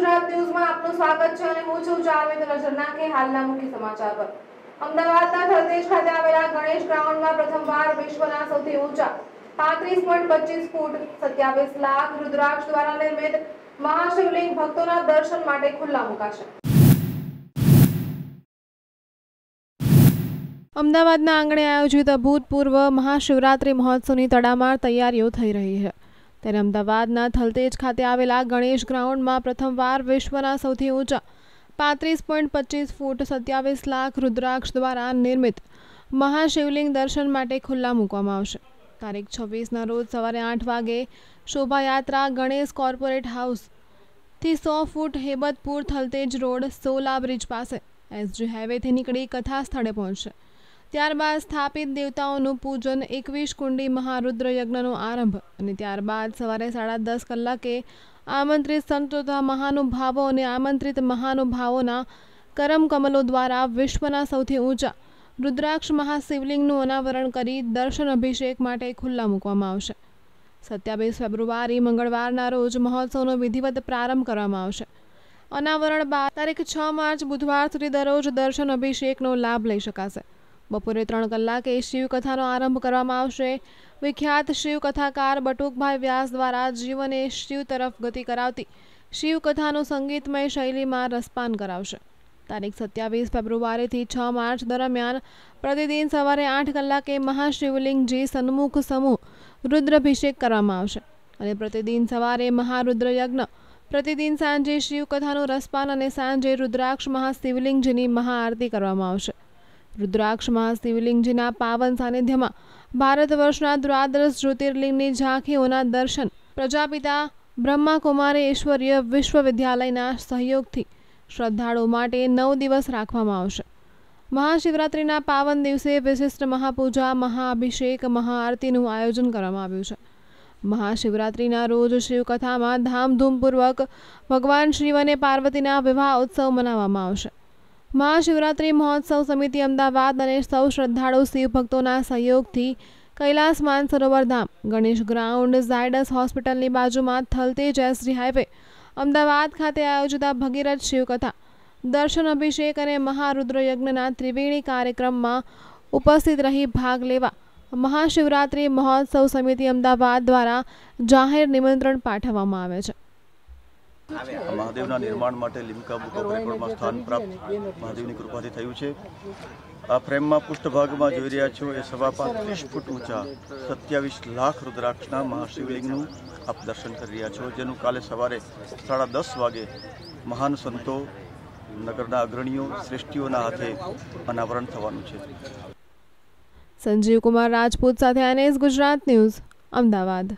ગુજરાત ન્યૂઝમાં આપનું સ્વાગત છે અને હું છું તો નજર નાખે હાલના મુખ્ય સમાચાર પર. અમદાવાદના ધરતેજ ખાતે આવેલા ગણેશ ગ્રાઉન્ડમાં પ્રથમવાર વિશ્વના સૌથી ઊંચા પાંત્રીસ પોઈન્ટ પચીસ ફૂટ સત્યાવીસ લાખ રુદ્રાક્ષ દ્વારા નિર્મિત મહાશિવલિંગ ભક્તોના દર્શન માટે ખુલ્લા મુકાશે. અમદાવાદના આંગણે આયોજિત ભૂતપૂર્વ મહાશિવરાત્રિ મહોત્સવની તડામાર તૈયારીઓ થઈ રહી છે. ત્યારે અમદાવાદના થલતેજ ખાતે આવેલા ગણેશ ગ્રાઉન્ડમાં પ્રથમવાર વિશ્વના સૌથી ઊંચા પાંત્રીસ પોઈન્ટ પચીસ ફૂટ સત્યાવીસ લાખ રુદ્રાક્ષ દ્વારા નિર્મિત મહાશિવલિંગ દર્શન માટે ખુલ્લા મૂકવામાં આવશે. તારીખ છવ્વીસના રોજ સવારે આઠ વાગે શોભાયાત્રા ગણેશ કોર્પોરેટ હાઉસથી સો foot Hebatpur Thaltej road Sola bridge પાસે એસજી હાઈવેથી નીકળી કથા સ્થળે પહોંચશે. ત્યારબાદ સ્થાપિત દેવતાઓનું પૂજન એકવીસ કુંડી મહારુદ્ર યજ્ઞનો આરંભ અને ત્યારબાદ સવારે સાડા દસ કલાકે આમંત્રિત સંતો તથા મહાનુભાવો અને આમંત્રિત મહાનુભાવોના કરમકમલો દ્વારા વિશ્વના સૌથી ઊંચા રુદ્રાક્ષ મહાશિવલિંગનું અનાવરણ કરી દર્શન અભિષેક માટે ખુલ્લા મૂકવામાં આવશે. સત્યાવીસ ફેબ્રુઆરી મંગળવારના રોજ મહોત્સવનો વિધિવત પ્રારંભ કરવામાં આવશે. અનાવરણ બાદ તારીખ છ માર્ચ બુધવાર સુધી દરરોજ દર્શન અભિષેકનો લાભ લઈ શકાશે. બપોરે ત્રણ કલાકે શિવકથાનો આરંભ કરવામાં આવશે. વિખ્યાત શિવકથાકાર બટુકભાઈ વ્યાસ દ્વારા જીવને શિવ તરફ ગતિ કરાવતી શિવકથાનું સંગીતમય શૈલીમાં રસપાન કરાવશે. તારીખ સત્યાવીસ ફેબ્રુઆરીથી છ માર્ચ દરમિયાન પ્રતિદિન સવારે આઠ કલાકે મહાશિવલિંગજી સન્મુખ સમૂહ રુદ્રાભિષેક કરવામાં આવશે અને પ્રતિદિન સવારે મહારુદ્રયજ્ઞ, પ્રતિદિન સાંજે શિવકથાનું રસપાન અને સાંજે રુદ્રાક્ષ મહાશિવલિંગજીની મહાઆરતી કરવામાં આવશે. રુદ્રાક્ષ શિવલિંગજીના પાવન સાનિધ્યમાં ભારત વર્ષના દ્વાદશ જ્યોતિર્લિંગની ઝાંખીઓના દર્શન. પ્રજાપિતા બ્રહ્માકુમારી ઈશ્વરીય વિશ્વવિદ્યાલયના સહયોગથી શ્રદ્ધાળુઓ માટે નવ દિવસ રાખવામાં આવશે. મહાશિવરાત્રિના પાવન દિવસે વિશિષ્ટ મહાપૂજા, મહાઅભિષેક, મહાઆરતીનું આયોજન કરવામાં આવ્યું છે. મહાશિવરાત્રિના રોજ શિવકથામાં ધામધૂમપૂર્વક ભગવાન શિવ અને પાર્વતીના વિવાહ ઉત્સવ મનાવવામાં આવશે. મહાશિવરાત્રિ મહોત્સવ સમિતિ અમદાવાદ અને સૌ શ્રદ્ધાળુ શિવભક્તોના સહયોગથી કૈલાસ માનસરોવર ધામ ગણેશ ગ્રાઉન્ડ, ઝાયડસ હોસ્પિટલની બાજુમાં થલતેજ જયશ્રી હાઈવે, અમદાવાદ ખાતે આયોજિત ભગીરથ શિવકથા, દર્શન અભિષેક અને મહારુદ્રયજ્ઞના ત્રિવેણી કાર્યક્રમમાં ઉપસ્થિત રહી ભાગ લેવા મહાશિવરાત્રિ મહોત્સવ સમિતિ અમદાવાદ દ્વારા જાહેર નિમંત્રણ પાઠવવામાં આવે છે. મહાદેવના નિર્માણ માટે લિમ્કા બુક ઓફ રેકોર્ડમાં સ્થાન પ્રાપ્ત મહાદેવની કૃપાથી થયું છે. આ ફ્રેમમાં પૃષ્ઠભાગમાં જોઈ રહ્યા છો એ સવા પાંત્રીસ ફૂટ ઊંચા સત્યાવીસ લાખ રુદ્રાક્ષના મહાશિવલિંગનું આપ દર્શન કરી રહ્યા છો જેનું કાલે સવારે સાડા દસ વાગે મહાન સંતો નગરના અગ્રણીઓ શ્રેષ્ઠીઓના હાથે અનાવરણ થવાનું છે. સંજીવ કુમાર રાજપૂત સાથે એનએસ ગુજરાત ન્યૂઝ અમદાવાદ.